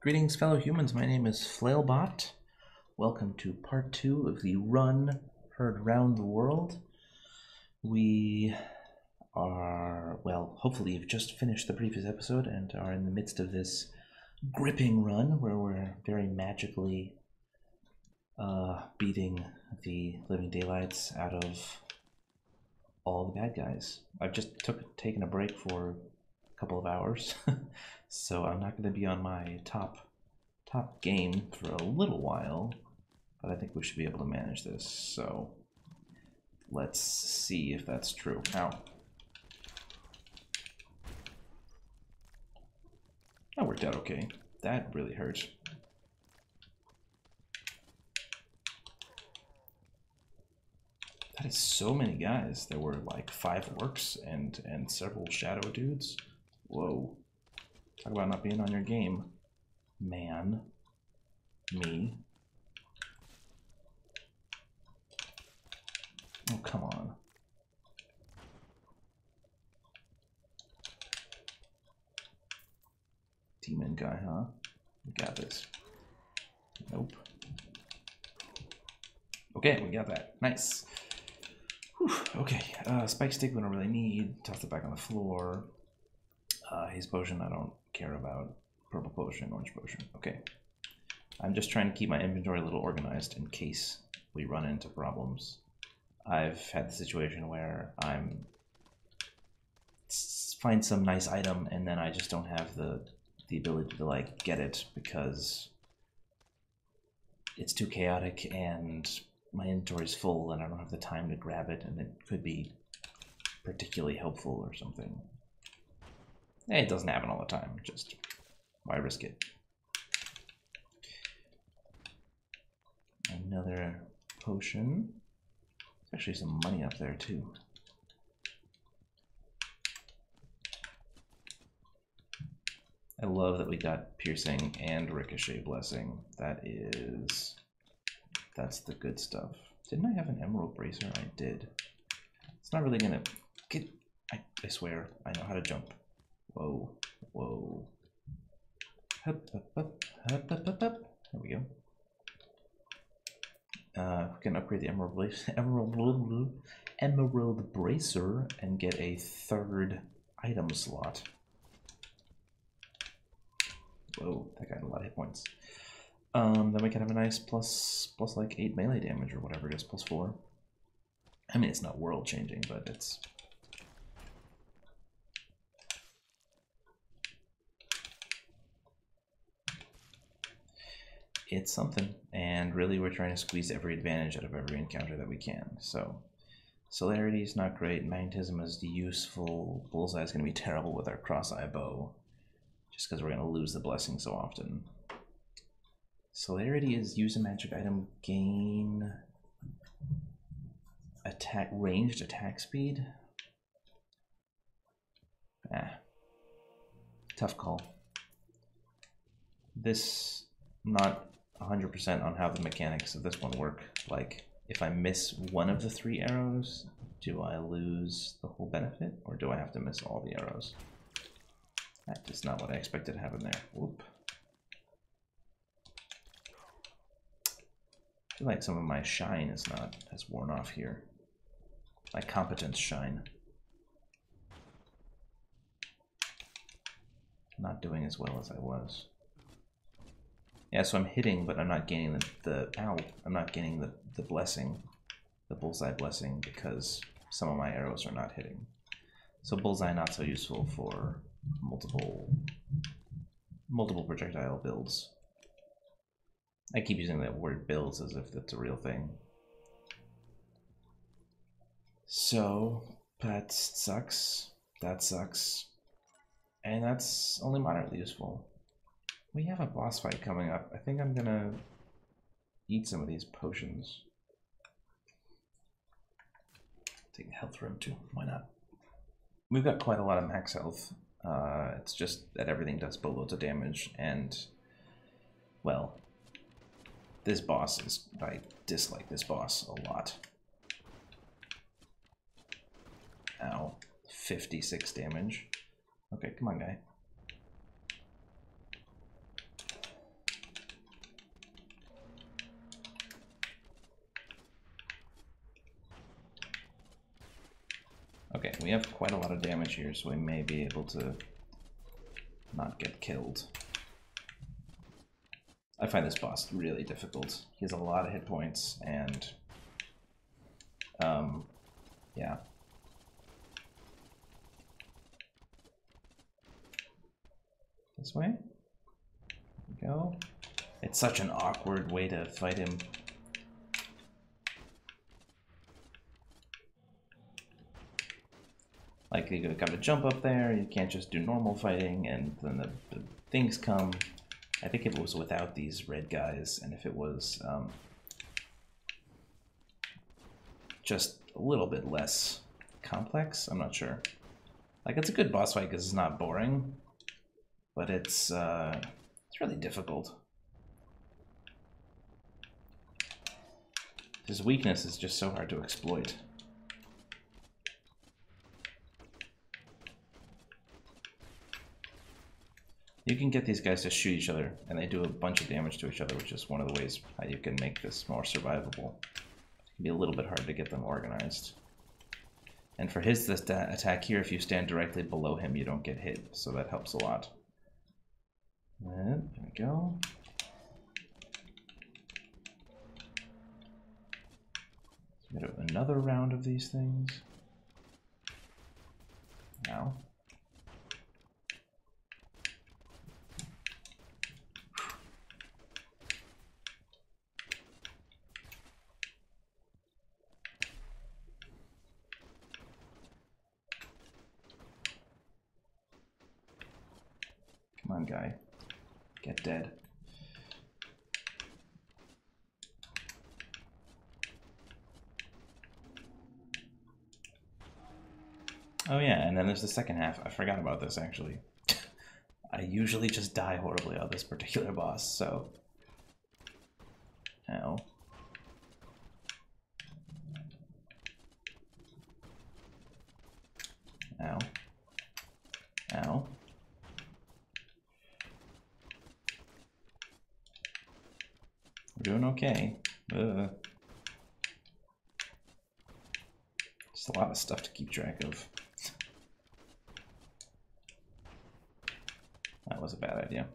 Greetings, fellow humans. My name is Flailbot. Welcome to part two of the run heard round the world. We are, well, hopefully, you've just finished the previous episode and are in the midst of this gripping run where we're very magically uh, beating the living daylights out of all the bad guys. I've just took taken a break for couple of hours, so I'm not going to be on my top top game for a little while, but I think we should be able to manage this. So let's see if that's true. Ow. That worked out okay. That really hurts. That is so many guys. There were like five orcs and and several shadow dudes. Whoa. Talk about not being on your game. Man. Me. Oh, come on. Demon guy, huh? We got this. Nope. Okay, we got that. Nice. Whew, okay, uh, spike stick we don't really need. Toss it back on the floor. Uh, potion I don't care about. Purple potion, orange potion. Okay. I'm just trying to keep my inventory a little organized in case we run into problems. I've had the situation where I'm find some nice item and then I just don't have the the ability to like get it because it's too chaotic and my inventory is full and I don't have the time to grab it and it could be particularly helpful or something. It doesn't happen all the time, just why risk it? Another potion. Actually some money up there too. I love that we got piercing and ricochet blessing. That is, that's the good stuff. Didn't I have an emerald bracer? I did. It's not really gonna get, I, I swear, I know how to jump. Whoa, whoa. Hup, hup, hup, hup, hup, hup. There we go. Uh, we can upgrade the emerald, emerald, emerald bracer and get a third item slot. Whoa, that got a lot of hit points. Um, then we can have a nice plus, plus like 8 melee damage or whatever it is, plus 4. I mean, it's not world changing, but it's... It's something, and really we're trying to squeeze every advantage out of every encounter that we can, so... Celerity is not great, Magnetism is useful, Bullseye is going to be terrible with our cross-eye bow just because we're going to lose the blessing so often. Celerity is use a magic item, gain attack ranged attack speed. Ah, tough call. This not 100% on how the mechanics of this one work. Like, if I miss one of the three arrows, do I lose the whole benefit, or do I have to miss all the arrows? That is not what I expected to happen there. Whoop. I feel like some of my shine is not has worn off here. My competence shine. Not doing as well as I was. Yeah, so I'm hitting, but I'm not gaining the, the ow, I'm not gaining the, the blessing, the bullseye blessing, because some of my arrows are not hitting. So bullseye not so useful for multiple multiple projectile builds. I keep using that word builds as if that's a real thing. So that sucks. That sucks. And that's only moderately useful. We have a boss fight coming up. I think I'm gonna eat some of these potions. Take health room too. Why not? We've got quite a lot of max health uh, it's just that everything does boatloads of damage, and well, this boss is I dislike this boss a lot. Ow, 56 damage. Okay, come on, guy. we have quite a lot of damage here, so we may be able to not get killed. I find this boss really difficult. He has a lot of hit points, and um, yeah. This way? go. It's such an awkward way to fight him. Like you gotta jump up there, you can't just do normal fighting, and then the, the things come. I think if it was without these red guys, and if it was um, just a little bit less complex, I'm not sure. Like it's a good boss fight because it's not boring, but it's uh, it's really difficult. His weakness is just so hard to exploit. You can get these guys to shoot each other, and they do a bunch of damage to each other, which is one of the ways how you can make this more survivable. It can be a little bit hard to get them organized. And for his this attack here, if you stand directly below him, you don't get hit, so that helps a lot. And there we go. Another round of these things. Now. On, guy. Get dead. Oh yeah, and then there's the second half. I forgot about this, actually. I usually just die horribly on this particular boss, so... Ow. Ow. Ow. We're doing okay. Uh, just a lot of stuff to keep track of. That was a bad idea.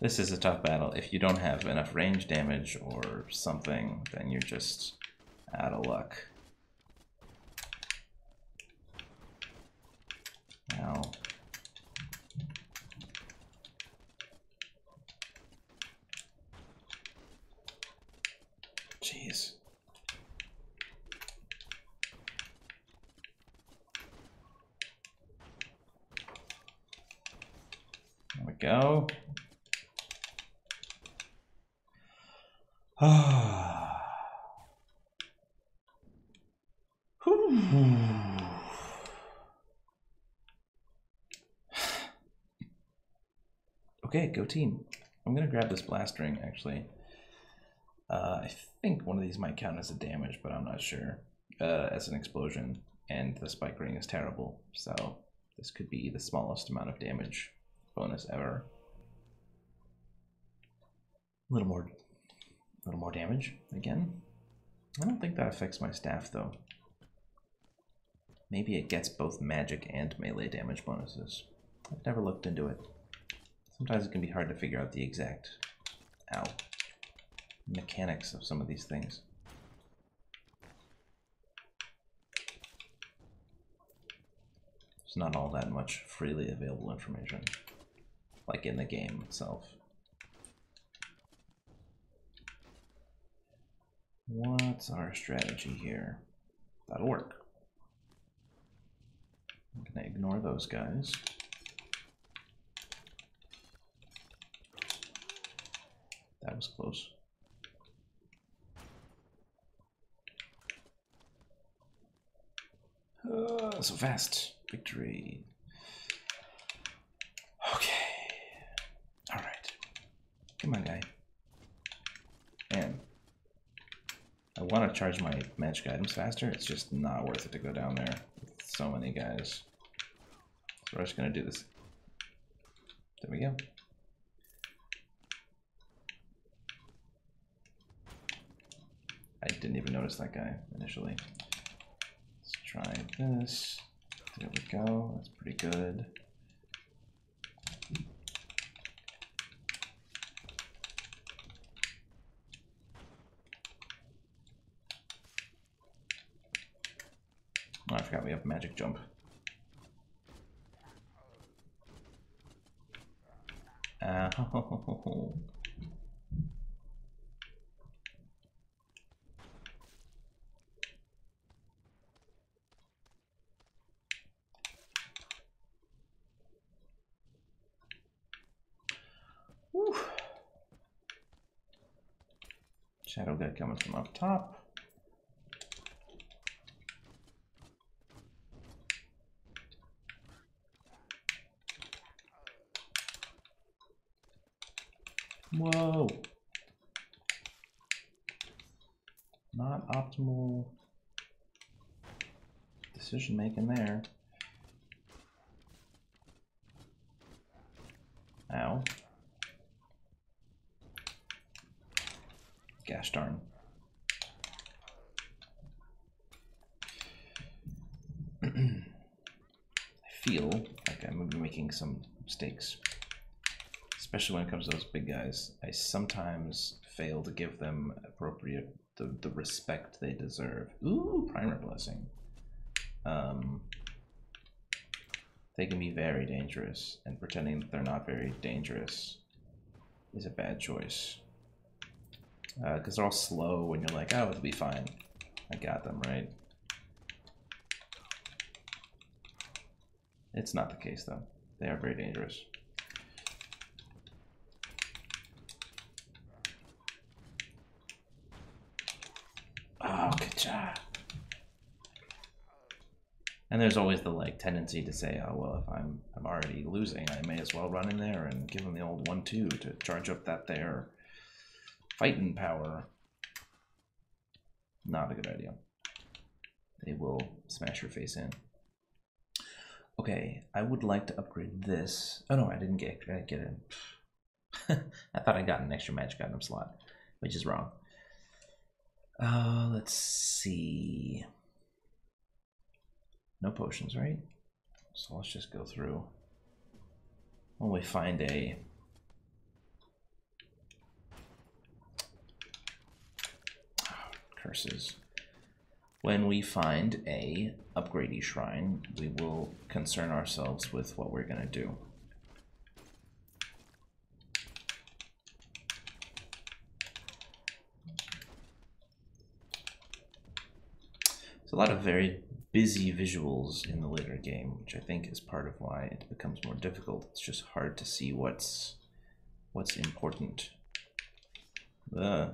This is a tough battle. If you don't have enough range damage or something, then you're just out of luck. Now, jeez. There we go. Ah. Okay, go team. I'm gonna grab this blast ring actually. Uh, I think one of these might count as a damage, but I'm not sure. Uh, as an explosion, and the spike ring is terrible, so this could be the smallest amount of damage bonus ever. A little more, a little more damage again. I don't think that affects my staff though. Maybe it gets both magic and melee damage bonuses. I've never looked into it. Sometimes it can be hard to figure out the exact ow, mechanics of some of these things. There's not all that much freely available information, like in the game itself. What's our strategy here? That'll work. I'm gonna ignore those guys. That was close. Uh, so fast. Victory. Okay. Alright. Come on, guy. Man. I want to charge my magic items faster. It's just not worth it to go down there with so many guys. So we're just going to do this There we go. I didn't even notice that guy initially. Let's try this. There we go. That's pretty good. Oh, I forgot we have magic jump. Ah, Ow. Whew. Shadow guy coming from up top. Whoa. Not optimal decision making there. Ow. Gosh darn. I feel like I'm making some mistakes especially when it comes to those big guys, I sometimes fail to give them appropriate the, the respect they deserve. Ooh, primer blessing. Um, they can be very dangerous, and pretending that they're not very dangerous is a bad choice. Because uh, they're all slow when you're like, oh, it'll be fine. I got them, right? It's not the case, though. They are very dangerous. Oh, good job. And there's always the like tendency to say, oh well, if I'm I'm already losing, I may as well run in there and give them the old one-two to charge up that there fighting power. Not a good idea. They will smash your face in. Okay, I would like to upgrade this. Oh no, I didn't get I get it. I thought I got an extra magic item slot, which is wrong. Uh, let's see. No potions, right? So let's just go through. When we find a curses. When we find a upgradey shrine, we will concern ourselves with what we're gonna do. There's a lot of very busy visuals in the later game, which I think is part of why it becomes more difficult. It's just hard to see what's what's important. Uh.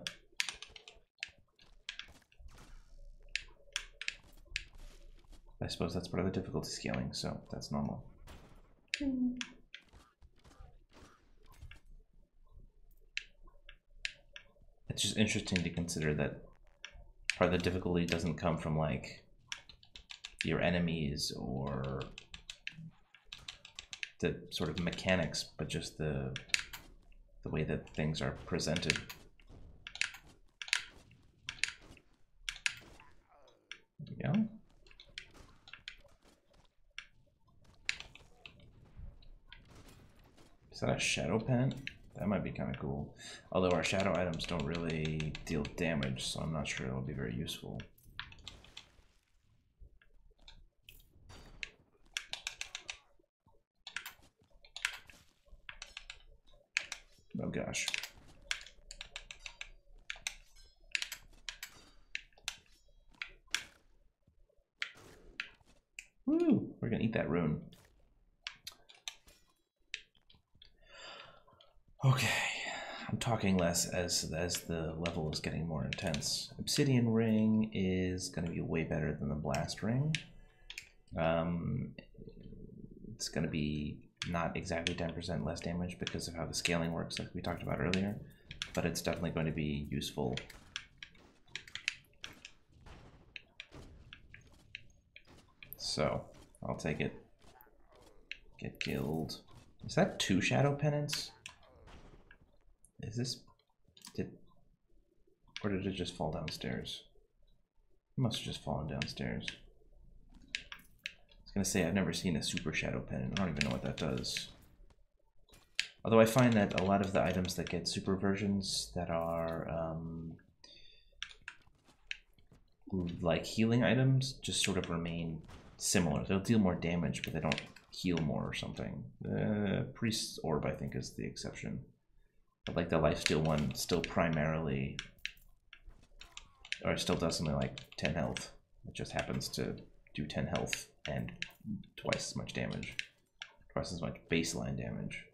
I suppose that's part of the difficulty scaling, so that's normal. It's just interesting to consider that part of the difficulty doesn't come from like your enemies or the sort of mechanics, but just the the way that things are presented. There we go. Is that a shadow pen? That might be kind of cool. Although our shadow items don't really deal damage, so I'm not sure it'll be very useful. Oh gosh. Woo! We're gonna eat that rune. Okay, I'm talking less as as the level is getting more intense. Obsidian ring is going to be way better than the blast ring. Um, it's going to be not exactly 10% less damage because of how the scaling works, like we talked about earlier, but it's definitely going to be useful. So, I'll take it. Get killed. Is that two shadow pennants? Is this did or did it just fall downstairs? It must have just fallen downstairs. I was gonna say I've never seen a super shadow pennant. I don't even know what that does. Although I find that a lot of the items that get super versions that are um, like healing items just sort of remain similar. They'll deal more damage, but they don't heal more or something. Uh, Priest's Orb, I think, is the exception. Like the lifesteal one still primarily, or still does something like 10 health. It just happens to do 10 health and twice as much damage. Twice as much baseline damage.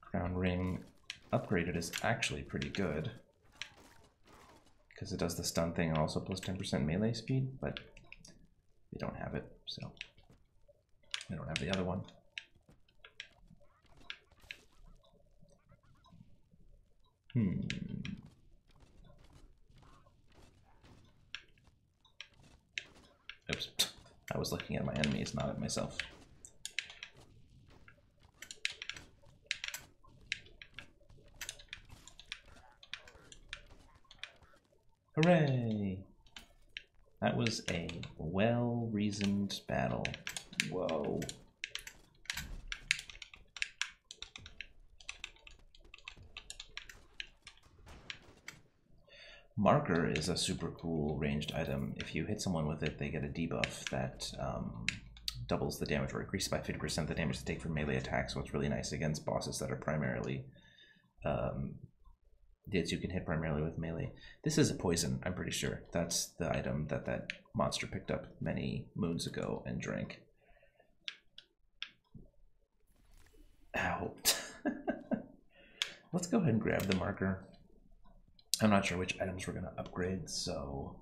Crown Ring upgraded is actually pretty good because it does the stun thing and also plus 10% melee speed, but we don't have it, so we don't have the other one. Hmm. Oops. I was looking at my enemies, not at myself. Hooray! That was a well-reasoned battle. Whoa. Marker is a super cool ranged item. If you hit someone with it, they get a debuff that um, doubles the damage or increases by 50% the damage they take from melee attacks, so it's really nice against bosses that are primarily um, you can hit primarily with melee. This is a poison, I'm pretty sure. That's the item that that monster picked up many moons ago and drank. Ow. Let's go ahead and grab the marker. I'm not sure which items we're going to upgrade, so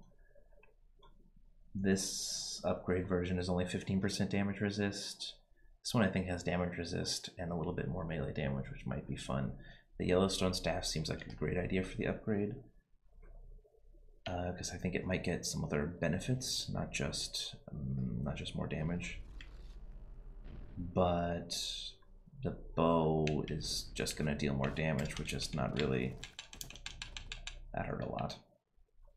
this upgrade version is only 15% damage resist. This one I think has damage resist and a little bit more melee damage, which might be fun. The Yellowstone staff seems like a great idea for the upgrade. Because uh, I think it might get some other benefits, not just um, not just more damage. But the bow is just going to deal more damage, which is not really... That hurt a lot.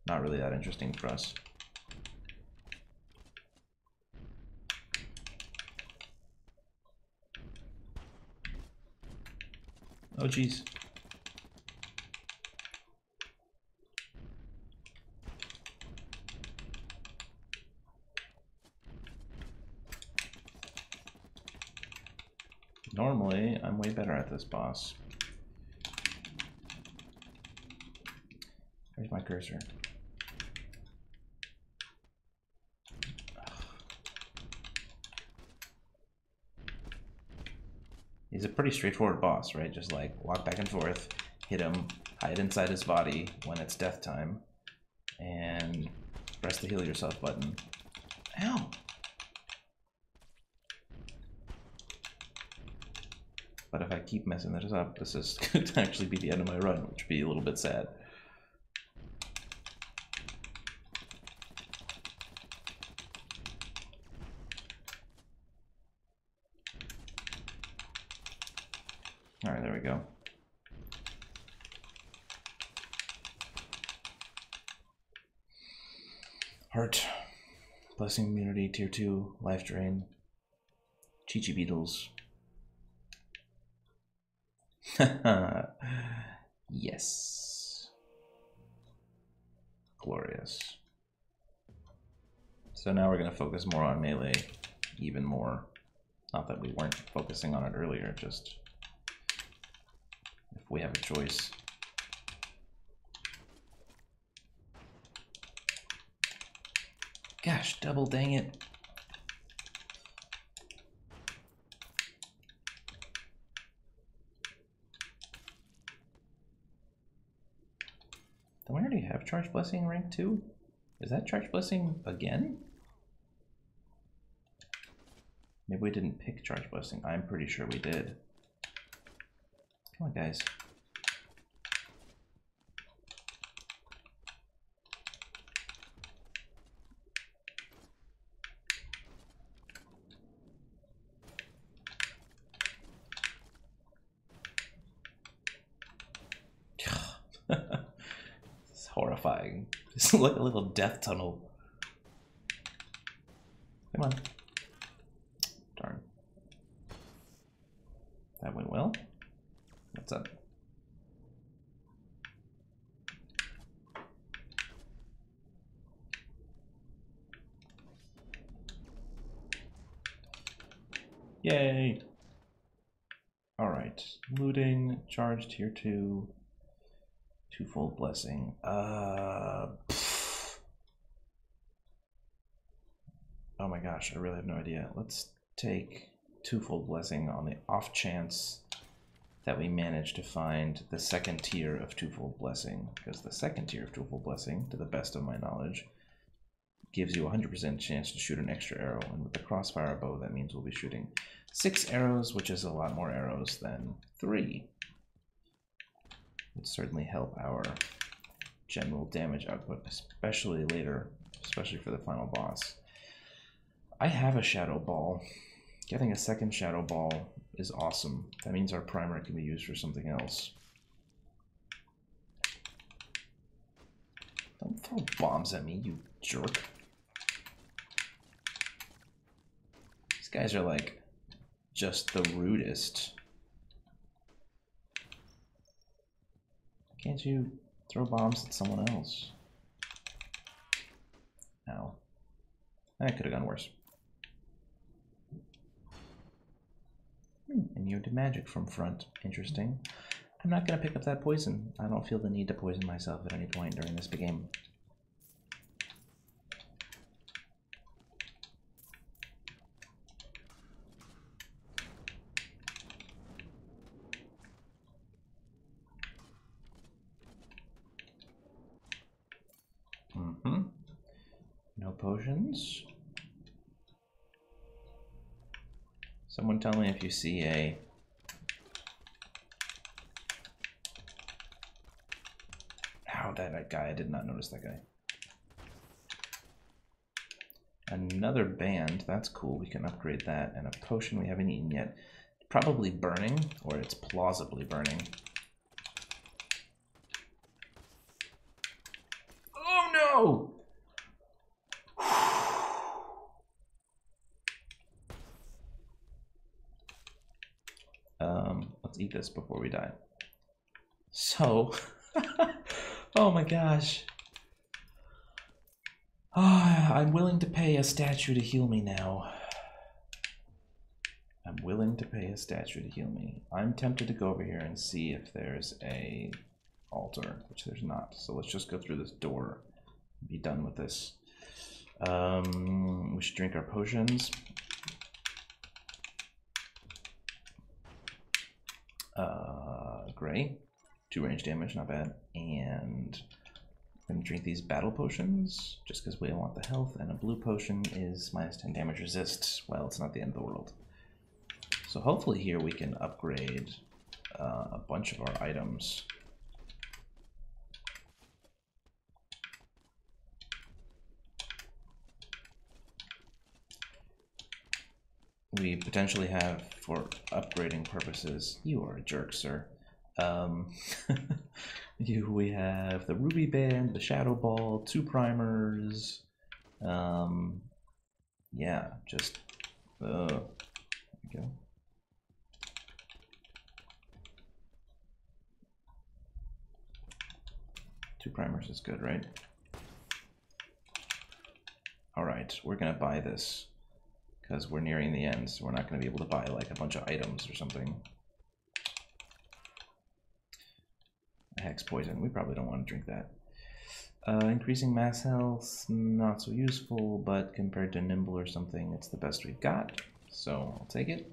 Not really that interesting for us. Oh, jeez. Normally, I'm way better at this boss. Where's my cursor? He's a pretty straightforward boss, right? Just like walk back and forth, hit him, hide inside his body when it's death time, and press the heal yourself button. Ow! But if I keep messing this up, this is going to actually be the end of my run, which would be a little bit sad. Go. Heart. Blessing immunity, tier 2, life drain. Chi-Chi beetles. yes. Glorious. So now we're going to focus more on melee, even more. Not that we weren't focusing on it earlier, just if we have a choice. Gosh, double dang it. Do we already have Charge Blessing rank 2? Is that Charge Blessing again? Maybe we didn't pick Charge Blessing. I'm pretty sure we did. Come on, guys. it's horrifying. It's like a little death tunnel. Come on. Yay! Alright, looting, charge tier 2, twofold blessing. Uh, oh my gosh, I really have no idea. Let's take twofold blessing on the off chance that we manage to find the second tier of twofold blessing, because the second tier of twofold blessing, to the best of my knowledge, gives you a 100% chance to shoot an extra arrow, and with the crossfire bow, that means we'll be shooting six arrows, which is a lot more arrows than three. Would certainly help our general damage output, especially later, especially for the final boss. I have a shadow ball. Getting a second shadow ball is awesome. That means our primer can be used for something else. Don't throw bombs at me, you jerk. Guys are like just the rudest. Can't you throw bombs at someone else? Ow. That could have gone worse. Hmm, you to magic from front. Interesting. I'm not going to pick up that poison. I don't feel the need to poison myself at any point during this game. Mm-hmm. No potions. Someone tell me if you see a Ow, that guy, I did not notice that guy. Another band, that's cool, we can upgrade that. And a potion we haven't eaten yet. Probably burning, or it's plausibly burning. Oh no! This before we die. So, oh my gosh. Ah, I'm willing to pay a statue to heal me now. I'm willing to pay a statue to heal me. I'm tempted to go over here and see if there's a altar, which there's not. So let's just go through this door be done with this. Um, we should drink our potions. Uh, gray, two range damage, not bad. And I'm gonna drink these battle potions just because we want the health. And a blue potion is minus 10 damage resist. Well, it's not the end of the world. So hopefully here we can upgrade uh, a bunch of our items. We potentially have for upgrading purposes. You are a jerk, sir. Um, you, we have the Ruby Band, the Shadow Ball, two primers. Um, yeah, just uh, there we go. Two primers is good, right? All right, we're gonna buy this because we're nearing the end, so we're not going to be able to buy like a bunch of items or something. Hex poison, we probably don't want to drink that. Uh, increasing mass health, not so useful, but compared to nimble or something, it's the best we've got, so I'll take it.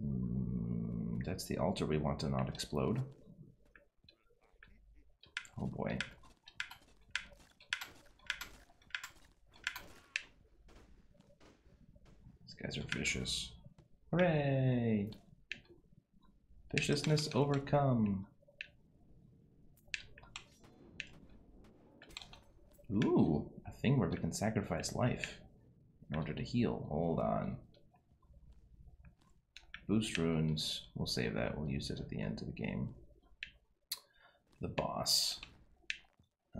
Mm, that's the altar we want to not explode. Oh boy. Guys are vicious. Hooray! Viciousness overcome. Ooh, a thing where we can sacrifice life in order to heal. Hold on. Boost runes. We'll save that. We'll use it at the end of the game. the boss.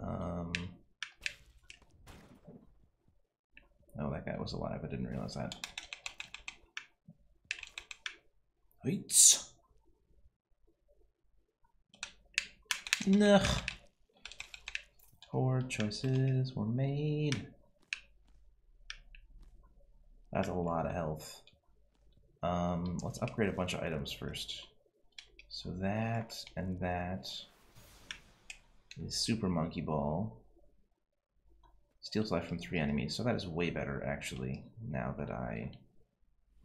Um, oh, that guy was alive. I didn't realize that. Nah. Poor choices were made. That's a lot of health. Um, let's upgrade a bunch of items first. So that and that is Super Monkey Ball. Steals life from three enemies, so that is way better actually, now that I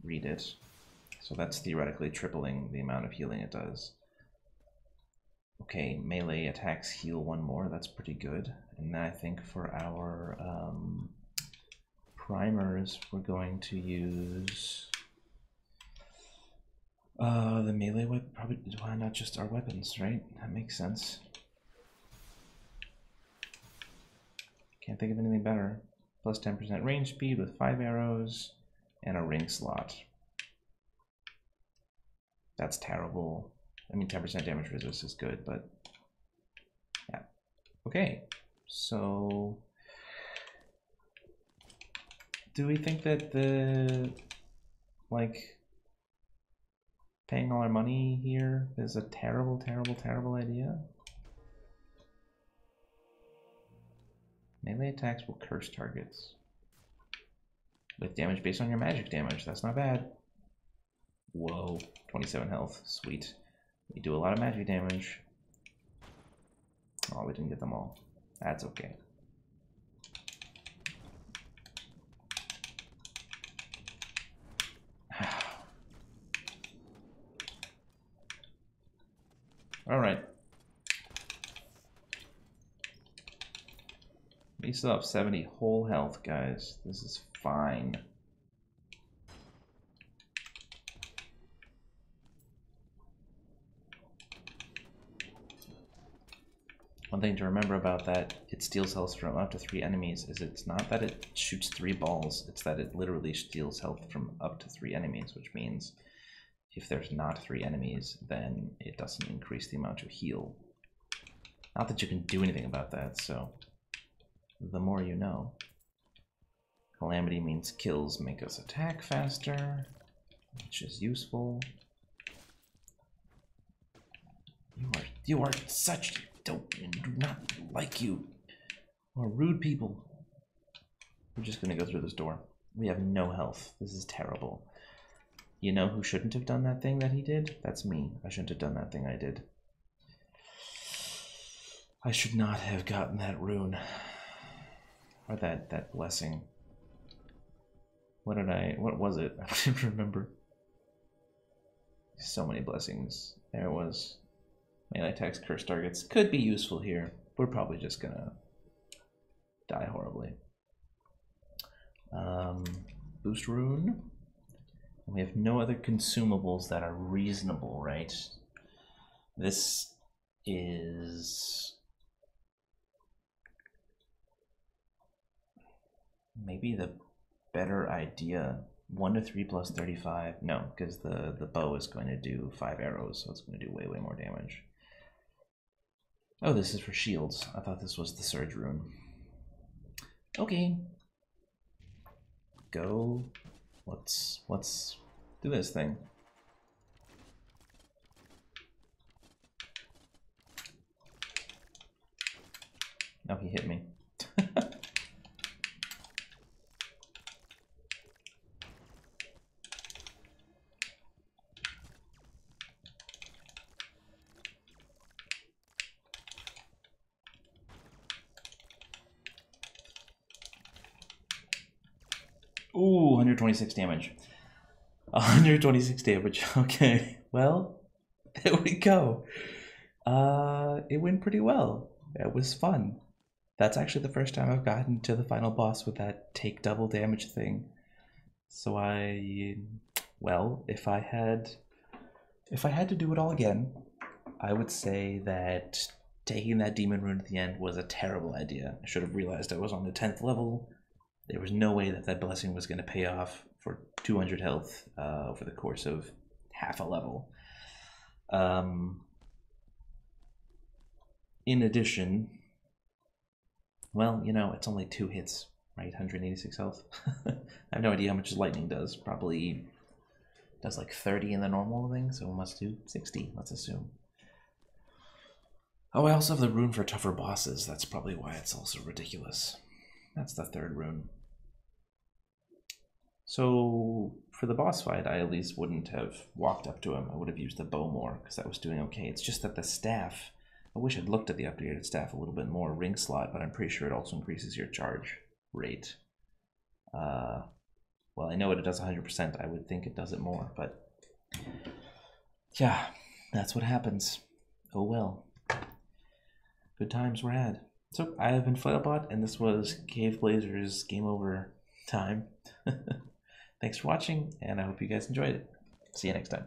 read it. So that's theoretically tripling the amount of healing it does. Okay, melee attacks heal one more, that's pretty good. And then I think for our um, primers, we're going to use uh, the melee weapon. Probably why not just our weapons, right? That makes sense. Can't think of anything better. Plus 10% range speed with five arrows and a ring slot. That's terrible. I mean, 10% damage resist is good, but yeah. Okay, so do we think that the like paying all our money here is a terrible, terrible, terrible idea? Melee attacks will curse targets. With damage based on your magic damage. That's not bad. Whoa. 27 health. Sweet. We do a lot of magic damage. Oh, we didn't get them all. That's okay. all right. We still have 70 whole health, guys. This is fine. One thing to remember about that, it steals health from up to three enemies, is it's not that it shoots three balls, it's that it literally steals health from up to three enemies, which means if there's not three enemies, then it doesn't increase the amount you heal. Not that you can do anything about that, so the more you know. Calamity means kills make us attack faster, which is useful. You are you are such don't do not like you. Are rude people. We're just gonna go through this door. We have no health. This is terrible. You know who shouldn't have done that thing that he did? That's me. I shouldn't have done that thing I did. I should not have gotten that rune. Or that, that blessing. What did I, what was it? I don't remember. So many blessings. There it was. Melee attacks, curse targets. Could be useful here. We're probably just gonna die horribly. Um, boost rune. We have no other consumables that are reasonable, right? This is maybe the better idea. 1 to 3 plus 35. No, because the, the bow is going to do 5 arrows, so it's going to do way, way more damage. Oh, this is for shields. I thought this was the surge rune. Okay. Go. Let's, let's do this thing. Oh, he hit me. Ooh, 126 damage. 126 damage. Okay, well, there we go. Uh, it went pretty well. It was fun. That's actually the first time I've gotten to the final boss with that take double damage thing. So I, well, if I had, if I had to do it all again, I would say that taking that demon rune at the end was a terrible idea. I should have realized I was on the 10th level there was no way that that blessing was going to pay off for 200 health uh, over the course of half a level. Um, in addition, well, you know, it's only two hits, right? 186 health. I have no idea how much lightning does. Probably does like 30 in the normal thing, so it must do 60, let's assume. Oh, I also have the rune for tougher bosses. That's probably why it's also ridiculous. That's the third rune. So for the boss fight, I at least wouldn't have walked up to him. I would have used the bow more because that was doing okay. It's just that the staff, I wish I'd looked at the upgraded staff a little bit more. Ring slot, but I'm pretty sure it also increases your charge rate. Uh, well, I know what it does 100%. I would think it does it more, but yeah, that's what happens. Oh well. Good times were had. So I have been Flailbot, and this was Caveblazers Game Over time. Thanks for watching, and I hope you guys enjoyed it. See you next time.